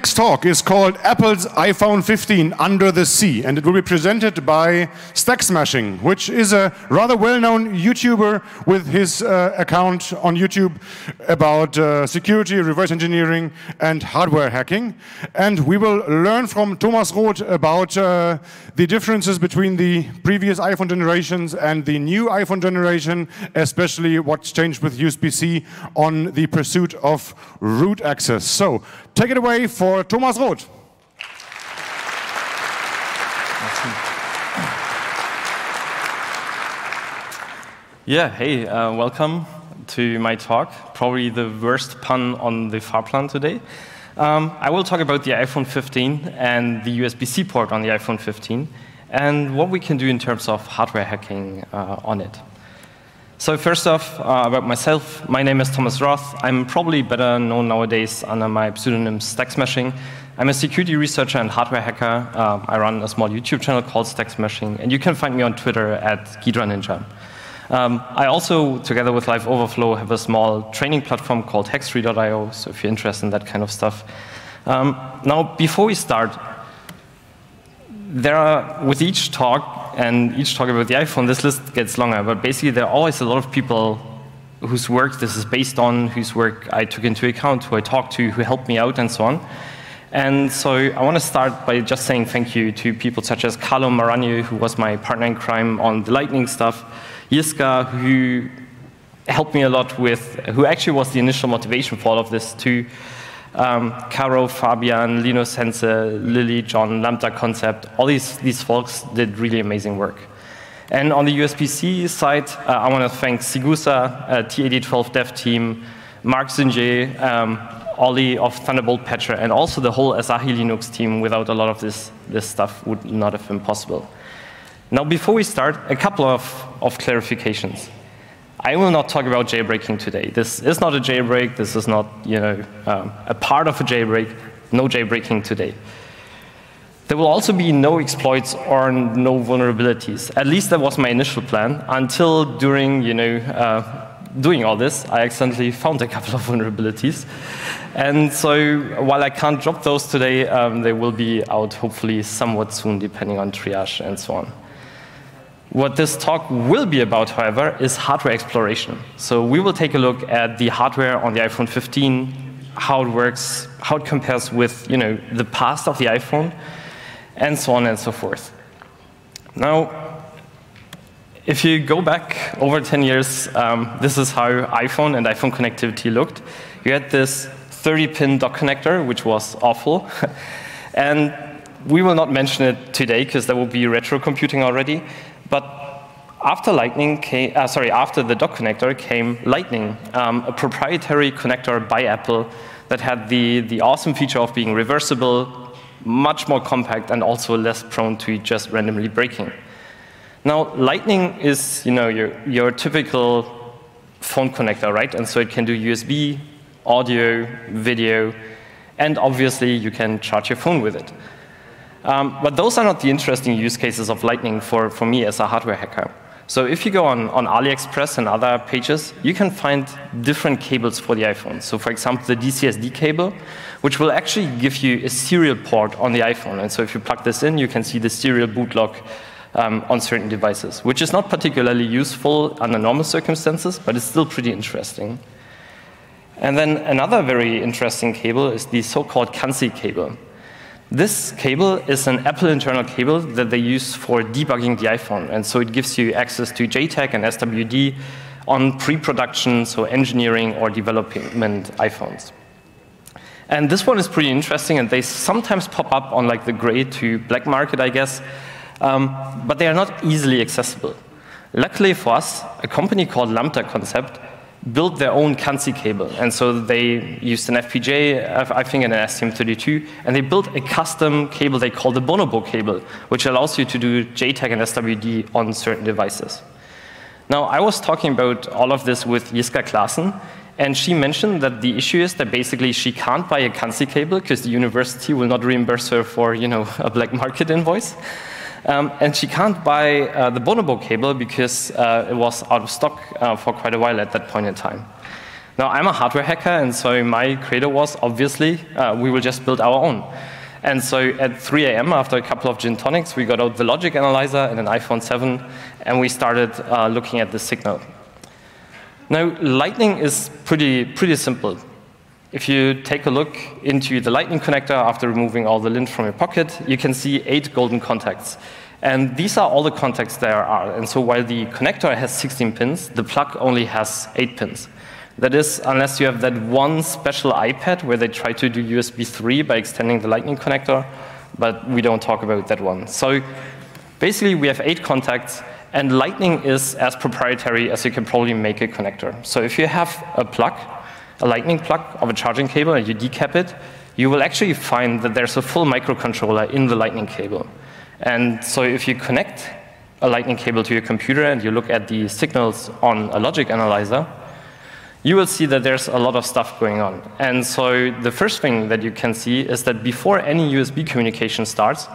next talk is called Apple's iPhone 15 Under the Sea, and it will be presented by Stack Smashing, which is a rather well-known YouTuber with his uh, account on YouTube about uh, security, reverse engineering, and hardware hacking. And we will learn from Thomas Roth about uh, the differences between the previous iPhone generations and the new iPhone generation, especially what's changed with USB-C on the pursuit of root access. So take it away for Thomas Roth. Yeah, hey, uh, welcome to my talk. Probably the worst pun on the Fahrplan today. Um, I will talk about the iPhone 15 and the USB-C port on the iPhone 15 and what we can do in terms of hardware hacking uh, on it. So first off, uh, about myself, my name is Thomas Roth. I'm probably better known nowadays under my pseudonym Stack Smashing. I'm a security researcher and hardware hacker. Uh, I run a small YouTube channel called Stack Smashing, and you can find me on Twitter at Ghidra Ninja. Um, I also, together with Live Overflow, have a small training platform called Hextree.io, so if you're interested in that kind of stuff. Um, now, before we start, there are, with each talk, and each talk about the iPhone, this list gets longer, but basically there are always a lot of people whose work this is based on, whose work I took into account, who I talked to, who helped me out, and so on. And so I want to start by just saying thank you to people such as Carlo Maragno, who was my partner in crime on the Lightning stuff, Jiska, who helped me a lot with, who actually was the initial motivation for all of this too, um, Caro, Fabian, Lino Sense, Lily, John, Lambda Concept, all these, these folks did really amazing work. And on the USB-C side, uh, I want to thank Siguza, uh, T8012 dev team, Marc Zyngier, um, Ollie of Thunderbolt Patcher, and also the whole Asahi Linux team. Without a lot of this, this stuff would not have been possible. Now, before we start, a couple of, of clarifications. I will not talk about jailbreaking today. This is not a jailbreak. This is not you know, um, a part of a jailbreak. No jailbreaking today. There will also be no exploits or no vulnerabilities. At least that was my initial plan until during you know, uh, doing all this, I accidentally found a couple of vulnerabilities. And so while I can't drop those today, um, they will be out hopefully somewhat soon, depending on triage and so on. What this talk will be about, however, is hardware exploration. So we will take a look at the hardware on the iPhone 15, how it works, how it compares with you know, the past of the iPhone, and so on and so forth. Now, if you go back over 10 years, um, this is how iPhone and iPhone connectivity looked. You had this 30-pin dock connector, which was awful. and we will not mention it today, because that will be retro computing already. But after Lightning came, uh, sorry, after the dock connector came Lightning, um, a proprietary connector by Apple that had the, the awesome feature of being reversible, much more compact, and also less prone to just randomly breaking. Now, Lightning is, you know, your, your typical phone connector, right? And so it can do USB, audio, video, and obviously you can charge your phone with it. Um, but those are not the interesting use cases of Lightning for, for me as a hardware hacker. So if you go on, on AliExpress and other pages, you can find different cables for the iPhone. So for example, the DCSD cable, which will actually give you a serial port on the iPhone. And so if you plug this in, you can see the serial boot lock um, on certain devices, which is not particularly useful under normal circumstances, but it's still pretty interesting. And then another very interesting cable is the so-called Kanzi cable. This cable is an Apple internal cable that they use for debugging the iPhone. And so it gives you access to JTAG and SWD on pre-production, so engineering or development iPhones. And this one is pretty interesting, and they sometimes pop up on like the gray to black market, I guess, um, but they are not easily accessible. Luckily for us, a company called Lambda Concept built their own Kanzi cable. And so they used an FPGA, I think, and an STM32, and they built a custom cable they call the Bonobo cable, which allows you to do JTAG and SWD on certain devices. Now, I was talking about all of this with Jiska Classen, and she mentioned that the issue is that basically she can't buy a Kanzi cable because the university will not reimburse her for, you know, a black market invoice. Um, and she can't buy uh, the Bonobo cable because uh, it was out of stock uh, for quite a while at that point in time. Now, I'm a hardware hacker, and so my credo was obviously uh, we will just build our own. And so at 3 a.m., after a couple of gin tonics, we got out the logic analyzer and an iPhone 7, and we started uh, looking at the signal. Now, Lightning is pretty, pretty simple. If you take a look into the Lightning connector after removing all the lint from your pocket, you can see eight golden contacts. And these are all the contacts there are. And so while the connector has 16 pins, the plug only has eight pins. That is, unless you have that one special iPad where they try to do USB 3 by extending the Lightning connector, but we don't talk about that one. So basically, we have eight contacts, and Lightning is as proprietary as you can probably make a connector. So if you have a plug, a Lightning plug of a charging cable, and you decap it, you will actually find that there's a full microcontroller in the Lightning cable. And so if you connect a Lightning cable to your computer and you look at the signals on a logic analyzer, you will see that there's a lot of stuff going on. And so the first thing that you can see is that before any USB communication starts,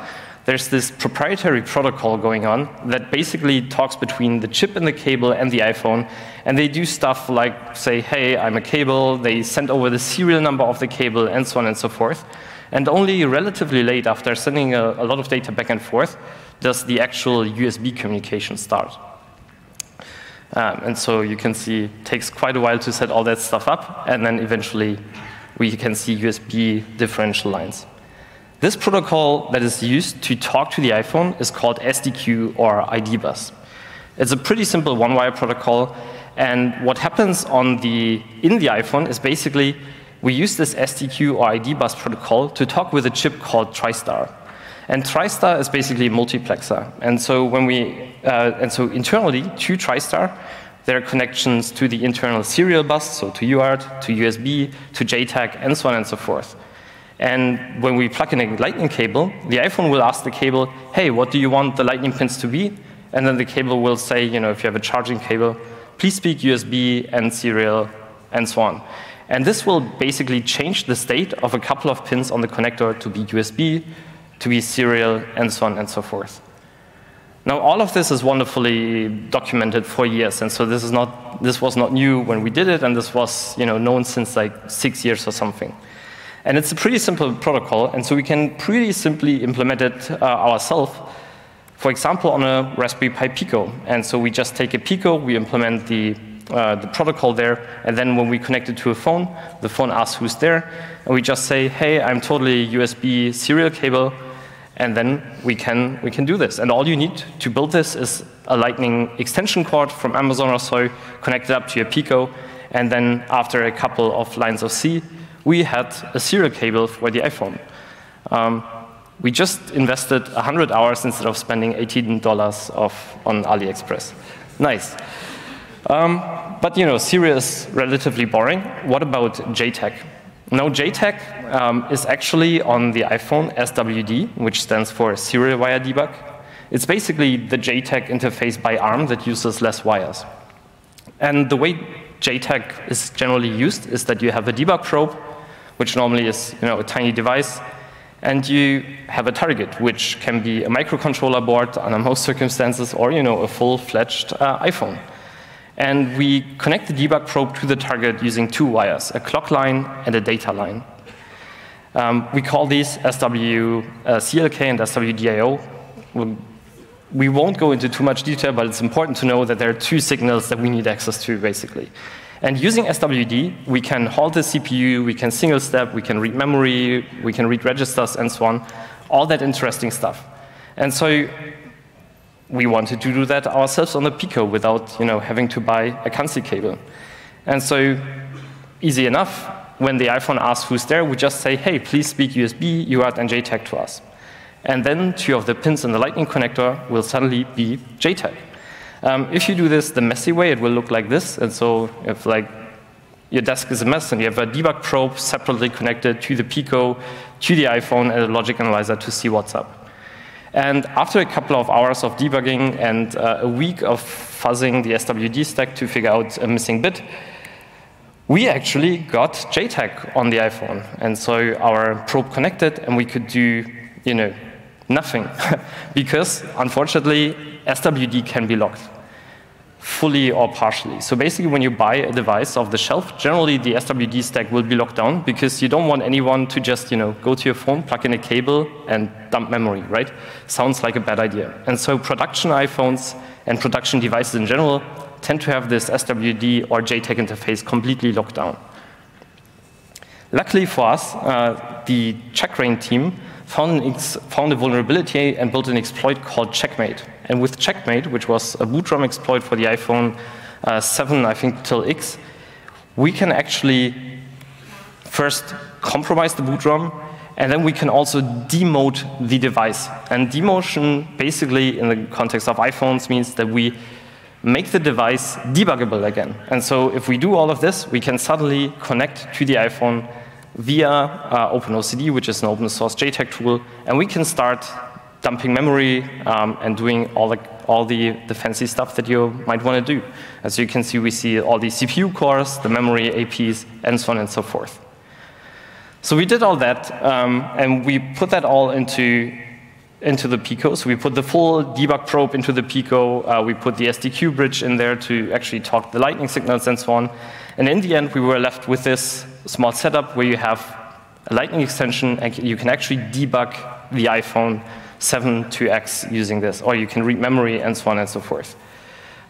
there's this proprietary protocol going on that basically talks between the chip in the cable and the iPhone. And they do stuff like say, hey, I'm a cable. They send over the serial number of the cable and so on and so forth. And only relatively late, after sending a, a lot of data back and forth, does the actual USB communication start. Um, and so you can see it takes quite a while to set all that stuff up, and then eventually we can see USB differential lines. This protocol that is used to talk to the iPhone is called SDQ or ID bus. It's a pretty simple one-wire protocol, and what happens on the, in the iPhone is basically we use this SDQ or ID bus protocol to talk with a chip called TriStar. And TriStar is basically a multiplexer. And so when we, uh, and so internally to TriStar, there are connections to the internal serial bus, so to UART, to USB, to JTAG, and so on and so forth. And when we plug in a lightning cable, the iPhone will ask the cable, hey, what do you want the lightning pins to be? And then the cable will say, you know, if you have a charging cable, please speak USB and serial, and so on. And this will basically change the state of a couple of pins on the connector to be USB, to be serial, and so on and so forth. Now, all of this is wonderfully documented for years, and so this, is not, this was not new when we did it, and this was you know, known since like six years or something. And it's a pretty simple protocol, and so we can pretty simply implement it uh, ourselves. For example, on a Raspberry Pi Pico. And so we just take a Pico, we implement the, uh, the protocol there, and then when we connect it to a phone, the phone asks who's there, and we just say, hey, I'm totally USB serial cable, and then we can, we can do this. And all you need to build this is a Lightning extension cord from Amazon or so, connected up to your Pico, and then after a couple of lines of C, we had a serial cable for the iPhone. Um, we just invested 100 hours instead of spending $18 off on AliExpress. Nice. Um, but you know, serial is relatively boring. What about JTAG? Now, JTAG um, is actually on the iPhone SWD, which stands for Serial Wire Debug. It's basically the JTAG interface by ARM that uses less wires. And the way JTAG is generally used is that you have a debug probe, which normally is you know, a tiny device, and you have a target, which can be a microcontroller board under most circumstances, or you know, a full-fledged uh, iPhone. And we connect the debug probe to the target using two wires, a clock line and a data line. Um, we call these SW uh, CLK and SWDIO. We won't go into too much detail, but it's important to know that there are two signals that we need access to, basically. And using SWD, we can halt the CPU, we can single step, we can read memory, we can read registers, and so on. All that interesting stuff. And so we wanted to do that ourselves on the Pico without you know, having to buy a Kanzi cable. And so, easy enough, when the iPhone asks who's there, we just say, hey, please speak USB, UART, and JTAG to us. And then two of the pins in the Lightning connector will suddenly be JTAG. Um, if you do this the messy way, it will look like this. And so if like your desk is a mess and you have a debug probe separately connected to the Pico, to the iPhone, and a logic analyzer to see what's up. And after a couple of hours of debugging and uh, a week of fuzzing the SWD stack to figure out a missing bit, we actually got JTAG on the iPhone. And so our probe connected and we could do, you know, nothing. because unfortunately, SWD can be locked. Fully or partially. So basically, when you buy a device off the shelf, generally the SWD stack will be locked down because you don't want anyone to just you know go to your phone, plug in a cable, and dump memory, right? Sounds like a bad idea. And so production iPhones and production devices in general tend to have this SWD or JTAG interface completely locked down. Luckily for us, uh, the Checkra1n team found, found a vulnerability and built an exploit called checkm8. And with checkm8, which was a boot ROM exploit for the iPhone uh, 7, I think, till X, we can actually first compromise the boot ROM, and then we can also demote the device. And demotion, basically, in the context of iPhones, means that we make the device debuggable again. And so if we do all of this, we can suddenly connect to the iPhone via uh, OpenOCD, which is an open source JTAG tool, and we can start dumping memory um, and doing all the all the, the fancy stuff that you might want to do. As you can see, we see all the CPU cores, the memory APs, and so on and so forth. So we did all that, um, and we put that all into into the Pico. So we put the full debug probe into the Pico. Uh, we put the SDQ bridge in there to actually talk the lightning signals and so on. And in the end, we were left with this small setup where you have a lightning extension and you can actually debug the iPhone 7 to X using this, or you can read memory and so on and so forth.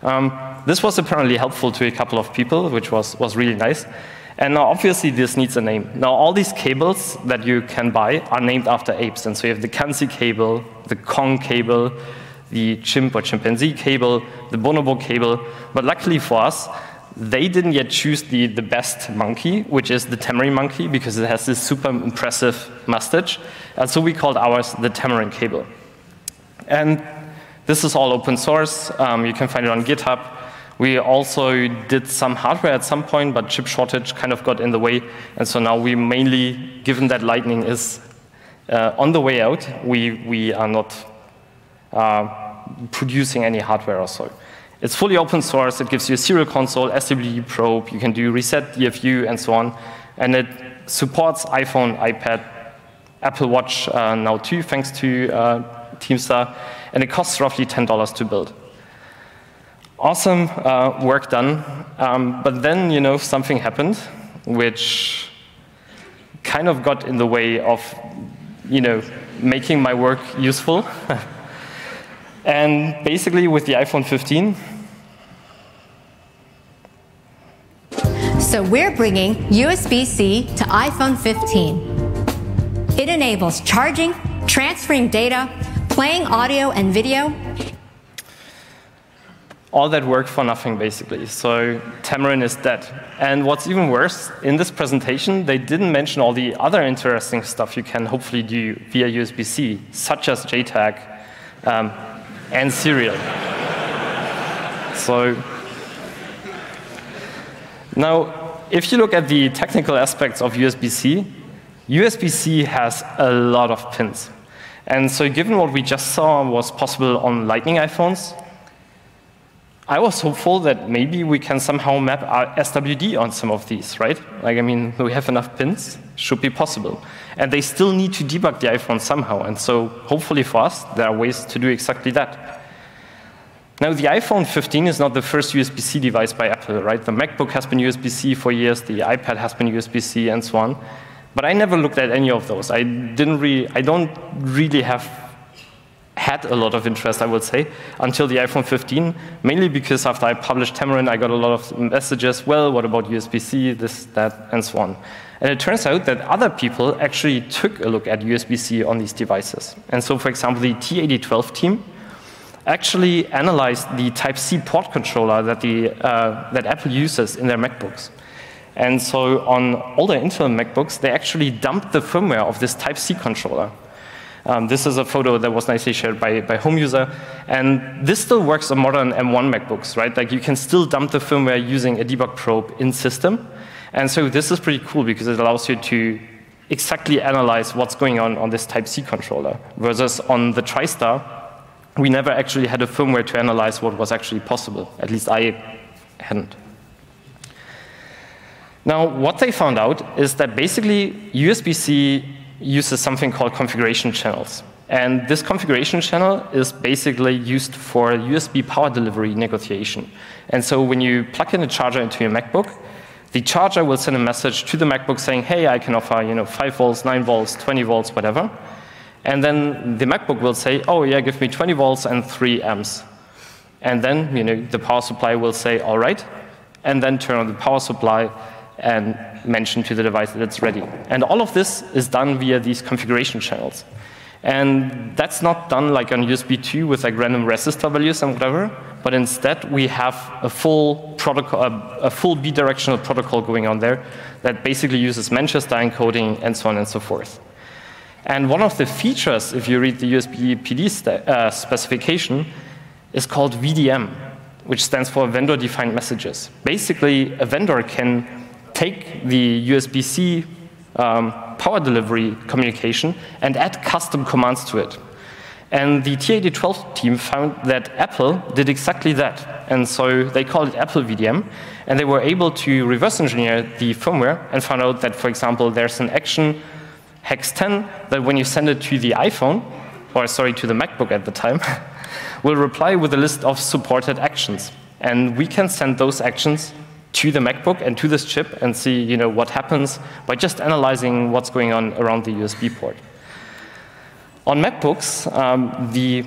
Um, this was apparently helpful to a couple of people, which was, was really nice. And now obviously this needs a name. Now all these cables that you can buy are named after apes. And so you have the Kanzi cable, the Kong cable, the chimp or chimpanzee cable, the bonobo cable. But luckily for us, they didn't yet choose the, the best monkey, which is the tamarin monkey, because it has this super impressive mustache. And so we called ours the tamarin cable. And this is all open source. Um, you can find it on GitHub. We also did some hardware at some point, but chip shortage kind of got in the way. And so now we mainly, given that Lightning is uh, on the way out, we, we are not uh, producing any hardware or so. It's fully open source. It gives you a serial console, SWD probe. You can do reset DFU and so on. And it supports iPhone, iPad, Apple Watch uh, now too, thanks to uh, Teamstar. And it costs roughly $10 to build awesome uh, work done. Um, but then, you know, something happened which kind of got in the way of, you know, making my work useful. and basically, with the iPhone 15, So we're bringing USB-C to iPhone 15. It enables charging, transferring data, playing audio and video, all that work for nothing, basically. So Tamarin is dead. And what's even worse, in this presentation, they didn't mention all the other interesting stuff you can hopefully do via USB-C, such as JTAG um, and serial. so now, if you look at the technical aspects of USB-C, USB-C has a lot of pins. And so given what we just saw was possible on Lightning iPhones, I was hopeful that maybe we can somehow map our SWD on some of these, right? Like, I mean, we have enough pins, should be possible. And they still need to debug the iPhone somehow. And so hopefully for us, there are ways to do exactly that. Now, the iPhone 15 is not the first USB-C device by Apple, right? The MacBook has been USB-C for years, the iPad has been USB-C, and so on. But I never looked at any of those. I didn't really, I don't really have had a lot of interest, I would say, until the iPhone 15, mainly because after I published Tamarin, I got a lot of messages, well, what about USB-C, this, that, and so on. And it turns out that other people actually took a look at USB-C on these devices. And so, for example, the T8012 team actually analyzed the Type-C port controller that, the, uh, that Apple uses in their MacBooks. And so on older Intel MacBooks, they actually dumped the firmware of this Type-C controller. Um, this is a photo that was nicely shared by, by home user. And this still works on modern M1 MacBooks, right? Like you can still dump the firmware using a debug probe in system. And so this is pretty cool because it allows you to exactly analyze what's going on on this Type-C controller. Versus on the TriStar, we never actually had a firmware to analyze what was actually possible. At least I hadn't. Now, what they found out is that basically USB-C uses something called configuration channels. And this configuration channel is basically used for USB power delivery negotiation. And so when you plug in a charger into your MacBook, the charger will send a message to the MacBook saying, hey, I can offer you know, 5 volts, 9 volts, 20 volts, whatever. And then the MacBook will say, oh, yeah, give me 20 volts and 3 amps. And then you know, the power supply will say, all right, and then turn on the power supply and mention to the device that it's ready. And all of this is done via these configuration channels. And that's not done like on USB 2 with like random resistor values and whatever, but instead we have a full protocol, a, full bidirectional protocol going on there that basically uses Manchester encoding and so on and so forth. And one of the features, if you read the USB PD uh, specification, is called VDM, which stands for vendor defined messages. Basically, a vendor can take the USB-C um, power delivery communication and add custom commands to it. And the T8012 team found that Apple did exactly that. And so they called it Apple VDM. And they were able to reverse engineer the firmware and found out that, for example, there's an action hex 10 that when you send it to the iPhone, or sorry, to the MacBook at the time, will reply with a list of supported actions. And we can send those actions to the MacBook and to this chip and see you know, what happens by just analyzing what's going on around the USB port. On MacBooks, um, the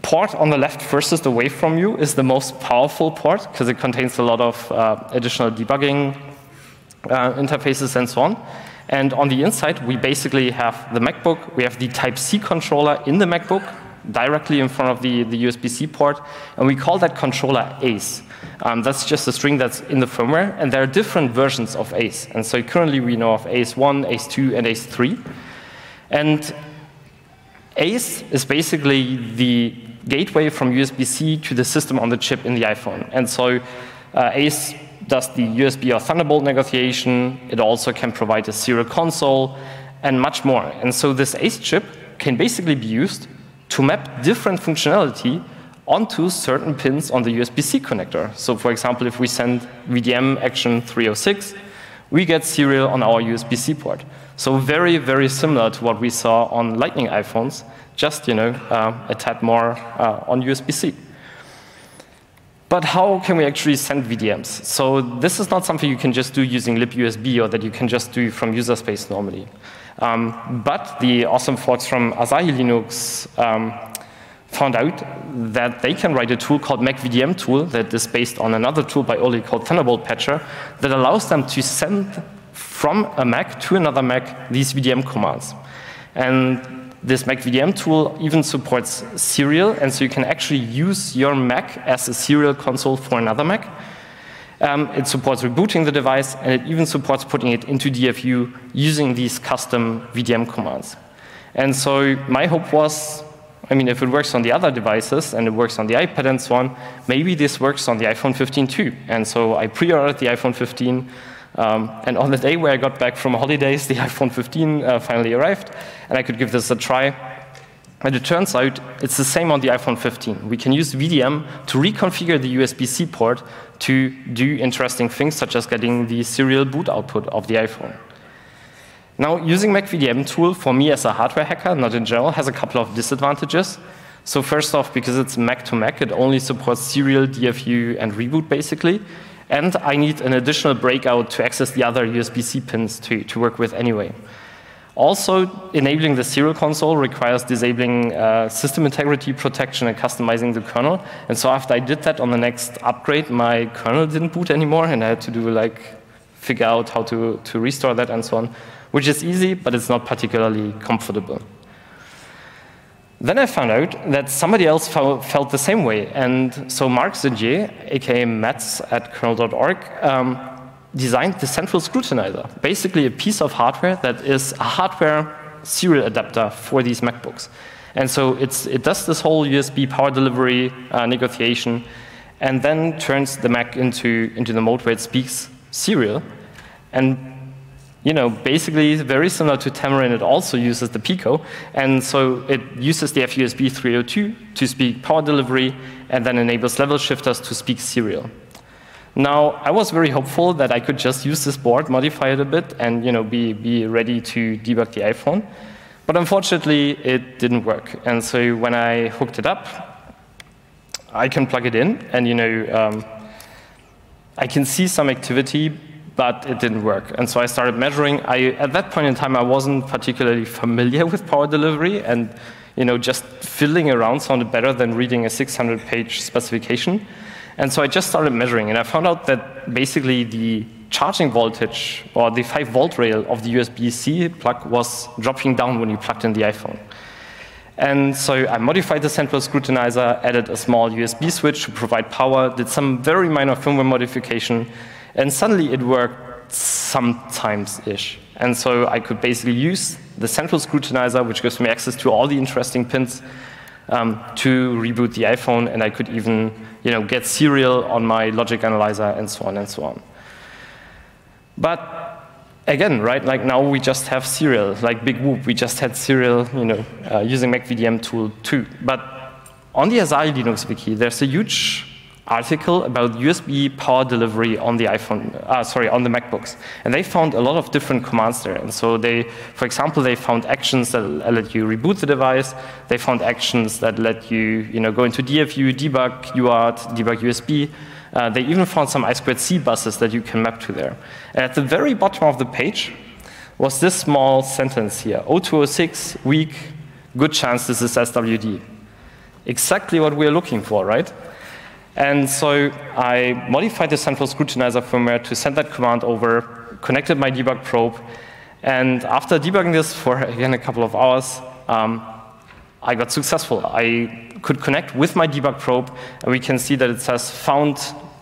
port on the left furthest away from you is the most powerful port because it contains a lot of uh, additional debugging uh, interfaces and so on. And on the inside, we basically have the MacBook, we have the Type-C controller in the MacBook, directly in front of the, the USB-C port, and we call that controller ACE. Um, that's just a string that's in the firmware, and there are different versions of ACE. And so currently we know of ACE1, ACE2, and ACE3. And ACE is basically the gateway from USB-C to the system on the chip in the iPhone. And so uh, ACE does the USB or Thunderbolt negotiation. It also can provide a serial console and much more. And so this ACE chip can basically be used to map different functionality onto certain pins on the USB-C connector. So for example, if we send VDM action 306, we get serial on our USB-C port. So very, very similar to what we saw on Lightning iPhones, just you know, uh, a tad more uh, on USB-C. But how can we actually send VDMs? So this is not something you can just do using libUSB or that you can just do from user space normally. Um, but the awesome folks from Asahi Linux um, found out that they can write a tool called MacVDM tool that is based on another tool by Oli called Thunderbolt Patcher that allows them to send from a Mac to another Mac these VDM commands. And this MacVDM tool even supports serial, and so you can actually use your Mac as a serial console for another Mac. Um, it supports rebooting the device, and it even supports putting it into DFU using these custom VDM commands. And so my hope was, I mean, if it works on the other devices and it works on the iPad and so on, maybe this works on the iPhone 15 too. And so I pre-ordered the iPhone 15, um, and on the day where I got back from holidays, the iPhone 15 uh, finally arrived, and I could give this a try. And it turns out it's the same on the iPhone 15. We can use VDM to reconfigure the USB-C port to do interesting things, such as getting the serial boot output of the iPhone. Now, using MacVDM tool for me as a hardware hacker, not in general, has a couple of disadvantages. So first off, because it's Mac to Mac, it only supports serial, DFU, and reboot, basically. And I need an additional breakout to access the other USB-C pins to, to work with anyway. Also, enabling the serial console requires disabling uh, system integrity protection and customizing the kernel. And so after I did that on the next upgrade, my kernel didn't boot anymore, and I had to do like figure out how to, to restore that and so on, which is easy, but it's not particularly comfortable. Then I found out that somebody else felt the same way. And so Marc Zyngier, aka Mats at kernel.org, um, designed the central scrutinizer, basically a piece of hardware that is a hardware serial adapter for these MacBooks. And so it does this whole USB power delivery uh, negotiation and then turns the Mac into, into the mode where it speaks serial. And you know, basically very similar to Tamarin, it also uses the Pico. And so it uses the FUSB 302 to speak power delivery and then enables level shifters to speak serial. Now, I was very hopeful that I could just use this board, modify it a bit, and you know, be, be ready to debug the iPhone. But unfortunately, it didn't work. And so when I hooked it up, I can plug it in, and you know, um, I can see some activity, but it didn't work. And so I started measuring. I, at that point in time, I wasn't particularly familiar with power delivery, and you know, just fiddling around sounded better than reading a 600-page specification. And so I just started measuring, and I found out that basically the charging voltage or the 5 volt rail of the USB-C plug was dropping down when you plugged in the iPhone. And so I modified the central scrutinizer, added a small USB switch to provide power, did some very minor firmware modification, and suddenly it worked sometimes-ish. And so I could basically use the central scrutinizer, which gives me access to all the interesting pins, um, to reboot the iPhone, and I could even you know, get serial on my logic analyzer and so on and so on. But again, right, like now we just have serial, like Big Whoop, we just had serial, you know, uh, using MacVDM tool too. But on the Asahi Linux wiki, there's a huge article about USB power delivery on the iPhone, uh, sorry, on the MacBooks. And they found a lot of different commands there. And so they, for example, they found actions that let you reboot the device. They found actions that let you, you know, go into DFU, debug UART, debug USB. Uh, they even found some I2C buses that you can map to there. And at the very bottom of the page was this small sentence here, 0206, weak, good chance this is SWD. Exactly what we're looking for, right? And so I modified the central scrutinizer firmware to send that command over, connected my debug probe, and after debugging this for, again, a couple of hours, um, I got successful. I could connect with my debug probe, and we can see that it says found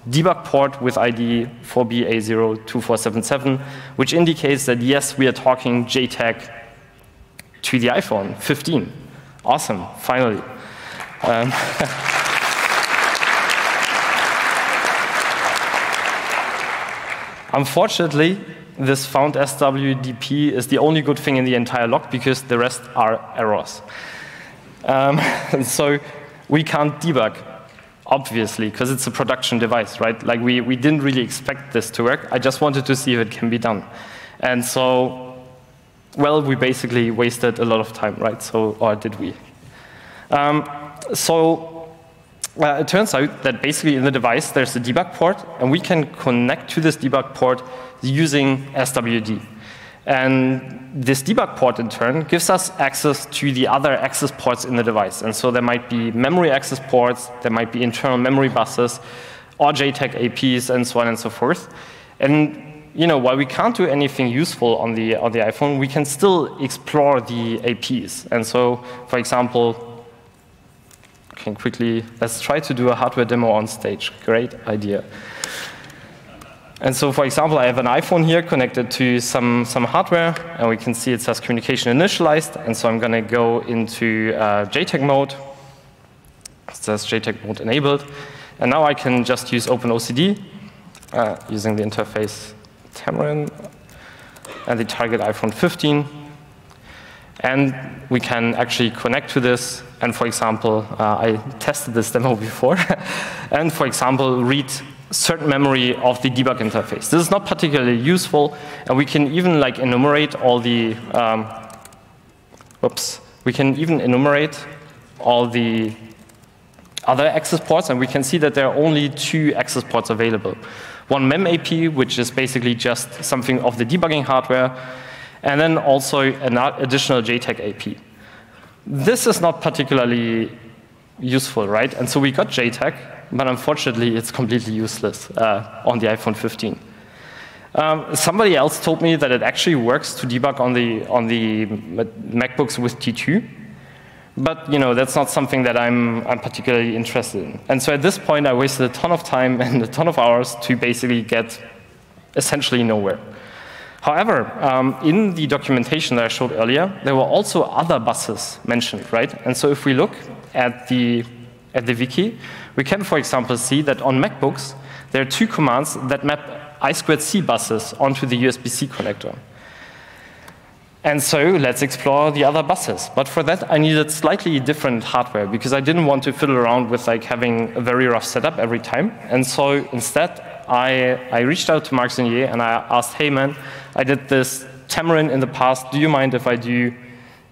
debug port with ID 4BA02477, which indicates that yes, we are talking JTAG to the iPhone 15. Awesome, finally. Um, Unfortunately, this found SWDP is the only good thing in the entire log because the rest are errors. Um, so we can't debug, obviously, because it's a production device, right? Like we, we didn't really expect this to work. I just wanted to see if it can be done. And so, well, we basically wasted a lot of time, right? So, or did we? Um, so uh, it turns out that basically in the device there's a debug port, and we can connect to this debug port using SWD. And this debug port, in turn, gives us access to the other access ports in the device. And so there might be memory access ports, there might be internal memory buses, or JTAG APs, and so on and so forth. And you know, while we can't do anything useful on the, on the iPhone, we can still explore the APs. And so, for example, can quickly, let's try to do a hardware demo on stage. Great idea. And so, for example, I have an iPhone here connected to some, some hardware, and we can see it says communication initialized. And so I'm going to go into uh, JTAG mode. It says JTAG mode enabled. And now I can just use OpenOCD uh, using the interface Tamarin and the target iPhone 15. And we can actually connect to this. And for example, uh, I tested this demo before. and for example, read certain memory of the debug interface. This is not particularly useful, and we can even like enumerate all the, um, whoops, we can even enumerate all the other access ports, and we can see that there are only two access ports available. One mem AP, which is basically just something of the debugging hardware, and then also an additional JTAG AP. This is not particularly useful, right? And so we got JTAG, but unfortunately it's completely useless uh, on the iPhone 15. Um, somebody else told me that it actually works to debug on the, on the MacBooks with T2, but you know, that's not something that I'm, I'm particularly interested in. And so at this point, I wasted a ton of time and a ton of hours to basically get essentially nowhere. However, um, in the documentation that I showed earlier, there were also other buses mentioned, right? And so if we look at the, at the wiki, we can, for example, see that on MacBooks, there are two commands that map I2C buses onto the USB-C connector. And so let's explore the other buses. But for that, I needed slightly different hardware because I didn't want to fiddle around with like having a very rough setup every time. And so instead, I, I reached out to Marc Zyngier and I asked, hey man, I did this Tamarin in the past. Do you mind if I do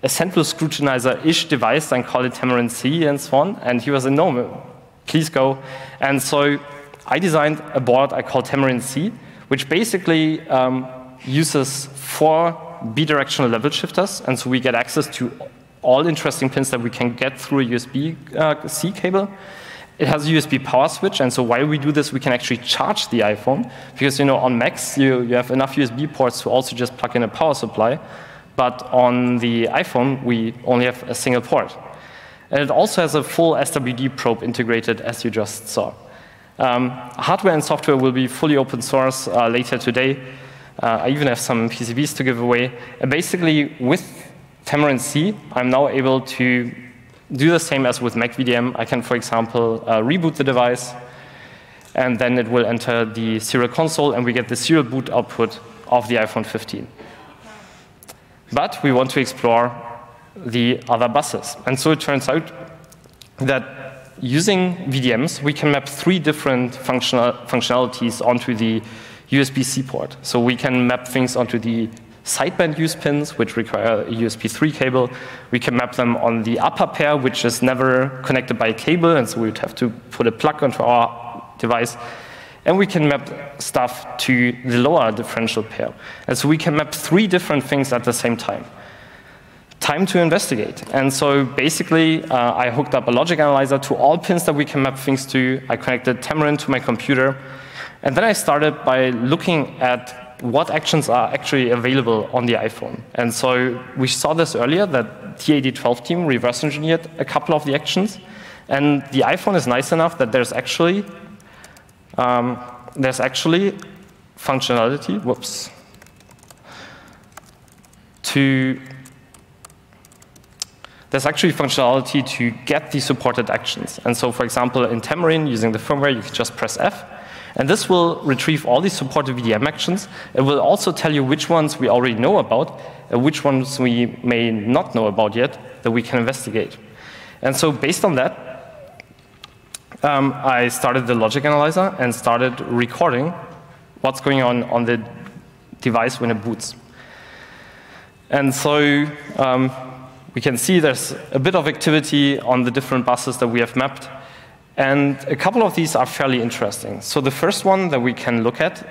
a central scrutinizer-ish device and call it Tamarin C and so on. And he was a no, please go. And so I designed a board I call Tamarin C, which basically um, uses four bidirectional level shifters. And so we get access to all interesting pins that we can get through a USB-C uh, cable. It has a USB power switch, and so while we do this, we can actually charge the iPhone, because you know on Macs, you, you have enough USB ports to also just plug in a power supply, but on the iPhone, we only have a single port. And it also has a full SWD probe integrated, as you just saw. Um, hardware and software will be fully open source uh, later today. Uh, I even have some PCBs to give away. And basically, with Tamarin C, I'm now able to do the same as with MacVDM. I can, for example, uh, reboot the device, and then it will enter the serial console, and we get the serial boot output of the iPhone 15. But we want to explore the other buses. And so it turns out that using VDMs, we can map three different functional functionalities onto the USB-C port. So we can map things onto the sideband use pins, which require a USB 3 cable. We can map them on the upper pair, which is never connected by a cable, and so we'd have to put a plug onto our device. And we can map stuff to the lower differential pair. And so we can map three different things at the same time. Time to investigate. And so basically, uh, I hooked up a logic analyzer to all pins that we can map things to. I connected Tamarin to my computer. And then I started by looking at what actions are actually available on the iPhone. And so we saw this earlier that T8012 team reverse engineered a couple of the actions. And the iPhone is nice enough that there's actually um, there's actually functionality, whoops, to there's actually functionality to get the supported actions. And so, for example, in Tamarin, using the firmware, you can just press F, and this will retrieve all these supported VDM actions. It will also tell you which ones we already know about, and which ones we may not know about yet that we can investigate. And so based on that, um, I started the logic analyzer and started recording what's going on on the device when it boots. And so um, we can see there's a bit of activity on the different buses that we have mapped. And a couple of these are fairly interesting. So the first one that we can look at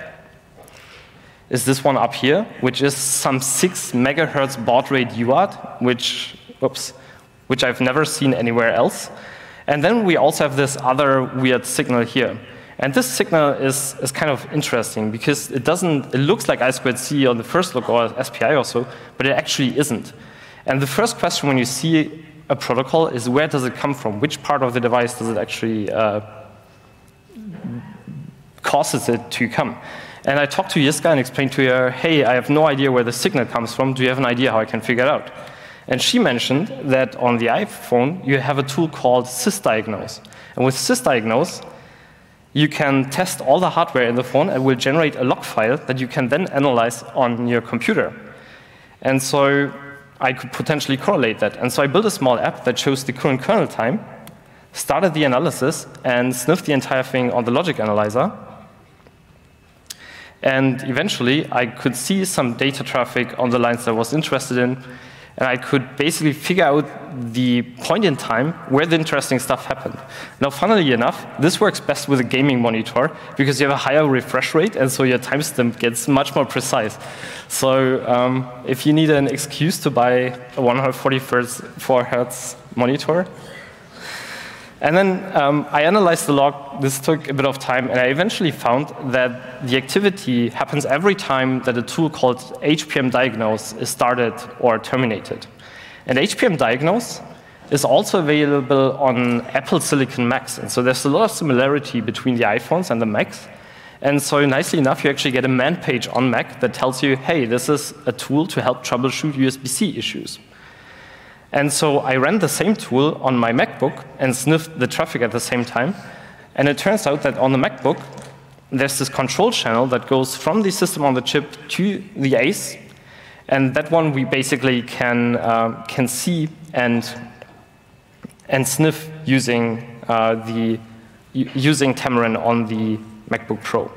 is this one up here, which is some 6 megahertz baud rate UART, which, oops, which I've never seen anywhere else. And then we also have this other weird signal here. And this signal is, is kind of interesting because it doesn't, it looks like I squared C on the first look or SPI or so, but it actually isn't. And the first question when you see a protocol is where does it come from? Which part of the device does it actually uh, causes it to come? And I talked to Jiska and explained to her, hey, I have no idea where the signal comes from. Do you have an idea how I can figure it out? And she mentioned that on the iPhone, you have a tool called sysdiagnose. And with sysdiagnose, you can test all the hardware in the phone and will generate a log file that you can then analyze on your computer. And so I could potentially correlate that. And so I built a small app that shows the current kernel time, started the analysis, and sniffed the entire thing on the logic analyzer. And eventually, I could see some data traffic on the lines that I was interested in, and I could basically figure out the point in time where the interesting stuff happened. Now, funnily enough, this works best with a gaming monitor because you have a higher refresh rate, and so your timestamp gets much more precise. So, um, if you need an excuse to buy a 144 hertz monitor, and then um, I analyzed the log. This took a bit of time, and I eventually found that the activity happens every time that a tool called HPM Diagnose is started or terminated. And HPM Diagnose is also available on Apple Silicon Macs. And so there's a lot of similarity between the iPhones and the Macs. And so nicely enough, you actually get a man page on Mac that tells you, hey, this is a tool to help troubleshoot USB-C issues. And so I ran the same tool on my MacBook and sniffed the traffic at the same time. And it turns out that on the MacBook, there's this control channel that goes from the system on the chip to the ACE. And that one we basically can, uh, can see and, and sniff using, uh, the, using Tamarin on the MacBook Pro.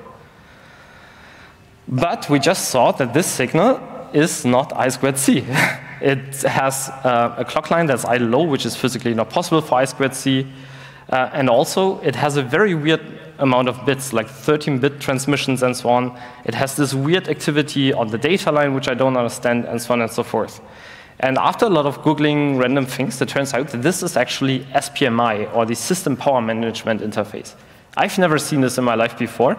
But we just saw that this signal is not I squared C. It has uh, a clock line that's idle low, which is physically not possible for I2C. Uh, and also, it has a very weird amount of bits, like 13-bit transmissions and so on. It has this weird activity on the data line, which I don't understand, and so on and so forth. And after a lot of Googling random things, it turns out that this is actually SPMI, or the System Power Management Interface. I've never seen this in my life before.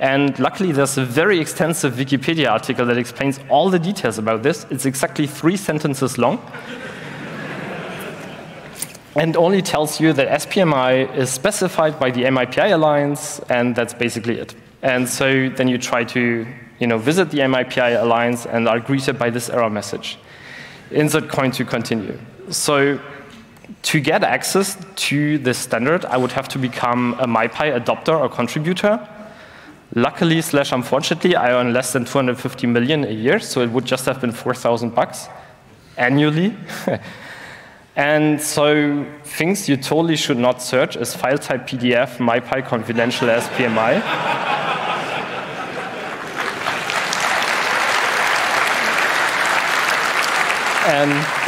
And luckily, there's a very extensive Wikipedia article that explains all the details about this. It's exactly three sentences long. and only tells you that SPMI is specified by the MIPI Alliance, and that's basically it. And so then you try to you know, visit the MIPI Alliance and are greeted by this error message. Insert coin to continue. So to get access to this standard, I would have to become a MIPI adopter or contributor. Luckily slash unfortunately, I earn less than 250 million a year, so it would just have been 4,000 bucks annually. and so things you totally should not search is file type PDF, MIPI confidential SPMI. and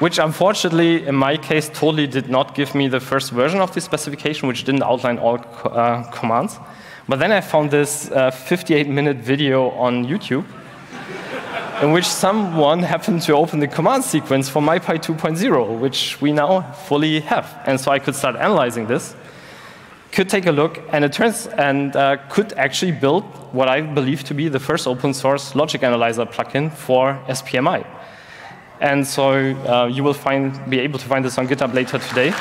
which unfortunately, in my case, totally did not give me the first version of the specification, which didn't outline all co uh, commands. But then I found this 58-minute uh, video on YouTube in which someone happened to open the command sequence for MIPI 2.0, which we now fully have. And so I could start analyzing this, could take a look, and it turns and uh, could actually build what I believe to be the first open source logic analyzer plugin for SPMI. And so uh, you will find, be able to find this on GitHub later today.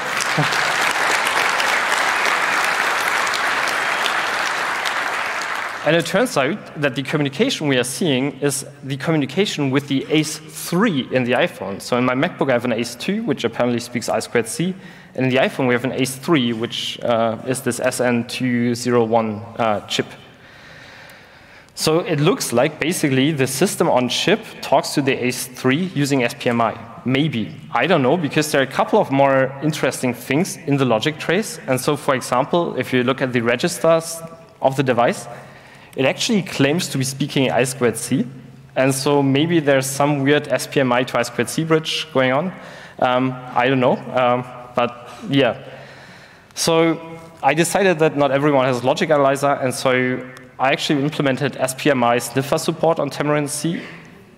and it turns out that the communication we are seeing is the communication with the ACE3 in the iPhone. So in my MacBook, I have an ACE2, which apparently speaks I2C. And in the iPhone, we have an ACE3, which uh, is this SN201 uh, chip. So it looks like basically the system on chip talks to the ACE3 using SPMI. Maybe. I don't know, because there are a couple of more interesting things in the logic trace. And so, for example, if you look at the registers of the device, it actually claims to be speaking I squared C. And so maybe there's some weird SPMI to I squared C bridge going on. Um, I don't know. Um, but yeah. So I decided that not everyone has logic analyzer, and so I actually implemented SPMI sniffer support on Tamarin C,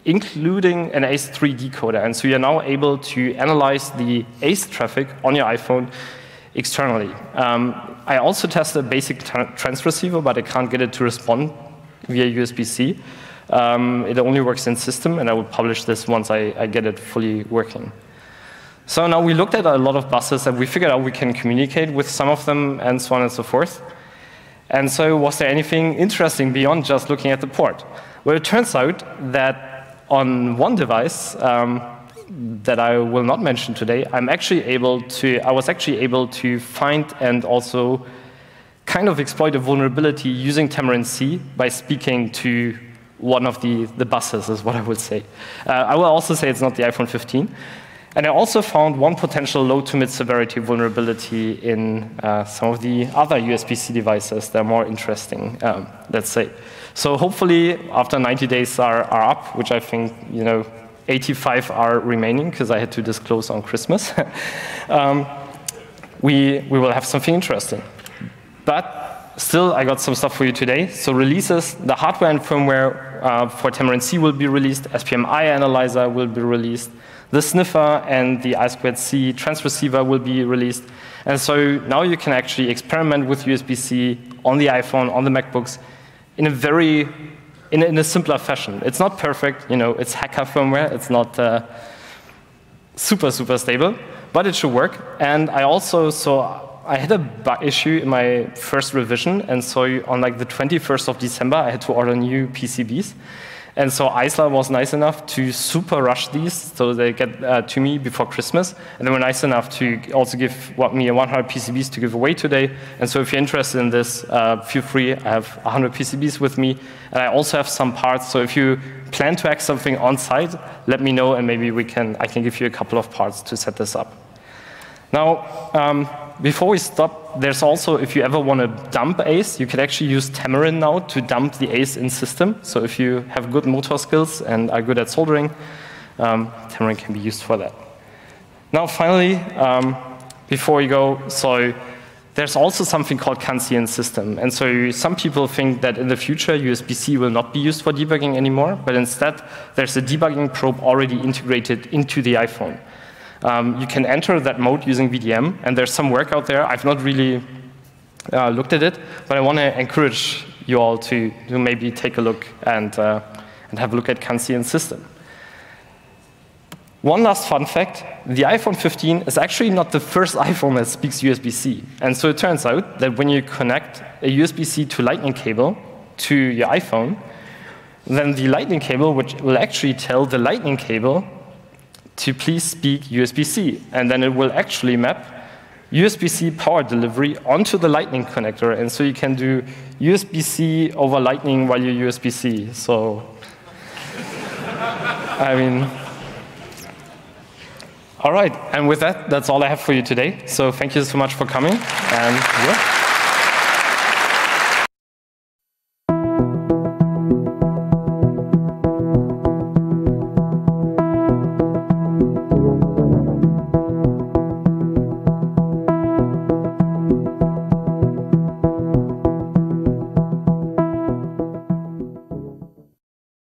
including an ACE3 decoder. And so you're now able to analyze the ACE traffic on your iPhone externally. Um, I also tested a basic transceiver, but I can't get it to respond via USB-C. Um, it only works in system, and I will publish this once I, I get it fully working. So now we looked at a lot of buses, and we figured out we can communicate with some of them, and so on and so forth. And so was there anything interesting beyond just looking at the port? Well, it turns out that on one device um, that I will not mention today, I'm actually able to, I was actually able to find and also kind of exploit a vulnerability using Tamarin C by speaking to one of the, the buses, is what I would say. Uh, I will also say it's not the iPhone 15. And I also found one potential low to mid severity vulnerability in uh, some of the other USB-C devices that are more interesting, um, let's say. So hopefully, after 90 days are, are up, which I think, you know, 85 are remaining because I had to disclose on Christmas, um, we, we will have something interesting. But still, I got some stuff for you today. So releases, the hardware and firmware uh, for Tamarin C will be released, SPMI analyzer will be released, the sniffer and the I2C transceiver will be released. And so now you can actually experiment with USB-C on the iPhone, on the MacBooks, in a very, in a, in a, simpler fashion. It's not perfect, you know, it's hacker firmware, it's not uh, super, super stable, but it should work. And I also, so I had a bug issue in my first revision, and so on like the 21st of December, I had to order new PCBs. And so Aisler was nice enough to super rush these so they get uh, to me before Christmas. And they were nice enough to also give what, me 100 PCBs to give away today. And so if you're interested in this, uh, feel free. I have 100 PCBs with me. And I also have some parts. So if you plan to act something on site, let me know and maybe we can, I can give you a couple of parts to set this up. Now, um, before we stop, there's also, if you ever want to dump ACE, you can actually use Tamarin now to dump the ACE in system. So if you have good motor skills and are good at soldering, um, Tamarin can be used for that. Now, finally, um, before we go, so there's also something called CAN-C system. And so some people think that in the future, USB-C will not be used for debugging anymore, but instead, there's a debugging probe already integrated into the iPhone. Um, you can enter that mode using VDM, and there's some work out there. I've not really uh, looked at it, but I want to encourage you all to, to maybe take a look and, uh, and have a look at CAN-C system. One last fun fact, the iPhone 15 is actually not the first iPhone that speaks USB-C. And so it turns out that when you connect a USB-C to lightning cable to your iPhone, then the lightning cable which will actually tell the lightning cable to please speak USB-C. And then it will actually map USB-C power delivery onto the lightning connector. And so you can do USB-C over lightning while you're USB-C. So, I mean, all right, and with that, that's all I have for you today. So thank you so much for coming, and yeah.